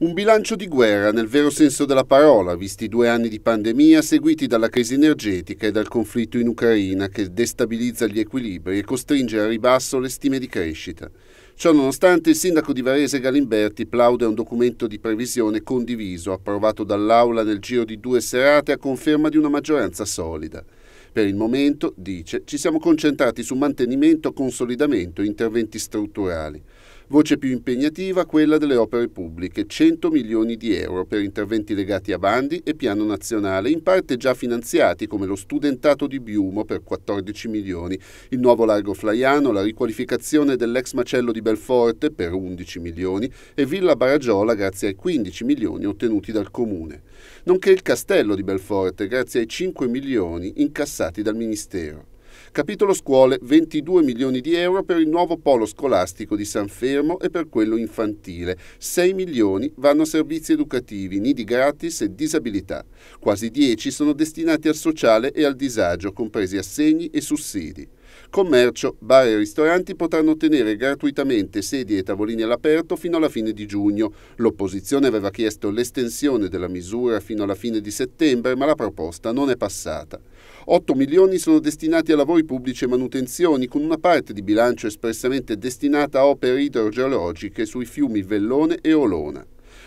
Un bilancio di guerra nel vero senso della parola, visti due anni di pandemia seguiti dalla crisi energetica e dal conflitto in Ucraina che destabilizza gli equilibri e costringe a ribasso le stime di crescita. Ciò nonostante il sindaco di Varese Galimberti plaude a un documento di previsione condiviso, approvato dall'Aula nel giro di due serate a conferma di una maggioranza solida. Per il momento, dice, ci siamo concentrati su mantenimento, consolidamento e interventi strutturali. Voce più impegnativa quella delle opere pubbliche, 100 milioni di euro per interventi legati a bandi e piano nazionale, in parte già finanziati come lo studentato di Biumo per 14 milioni, il nuovo largo Flaiano, la riqualificazione dell'ex macello di Belforte per 11 milioni e Villa Baragiola grazie ai 15 milioni ottenuti dal comune, nonché il castello di Belforte grazie ai 5 milioni incassati dal Ministero. Capitolo scuole 22 milioni di euro per il nuovo polo scolastico di San Fermo e per quello infantile. 6 milioni vanno a servizi educativi, nidi gratis e disabilità. Quasi 10 sono destinati al sociale e al disagio, compresi assegni e sussidi. Commercio, bar e ristoranti potranno tenere gratuitamente sedie e tavolini all'aperto fino alla fine di giugno. L'opposizione aveva chiesto l'estensione della misura fino alla fine di settembre, ma la proposta non è passata. 8 milioni sono destinati a lavori pubblici e manutenzioni, con una parte di bilancio espressamente destinata a opere idrogeologiche sui fiumi Vellone e Olona.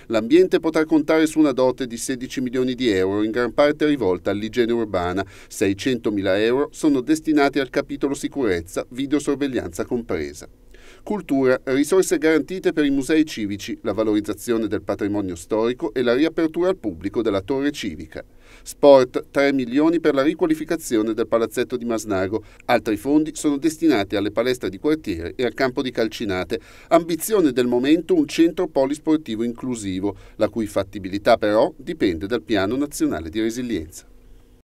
L'ambiente potrà contare su una dote di 16 milioni di euro, in gran parte rivolta all'igiene urbana. 600 mila euro sono destinati al capitolo sicurezza, videosorveglianza compresa. Cultura, risorse garantite per i musei civici, la valorizzazione del patrimonio storico e la riapertura al pubblico della torre civica. Sport, 3 milioni per la riqualificazione del palazzetto di Masnago. Altri fondi sono destinati alle palestre di quartiere e al campo di calcinate. Ambizione del momento un centro polisportivo inclusivo, la cui fattibilità però dipende dal Piano Nazionale di Resilienza.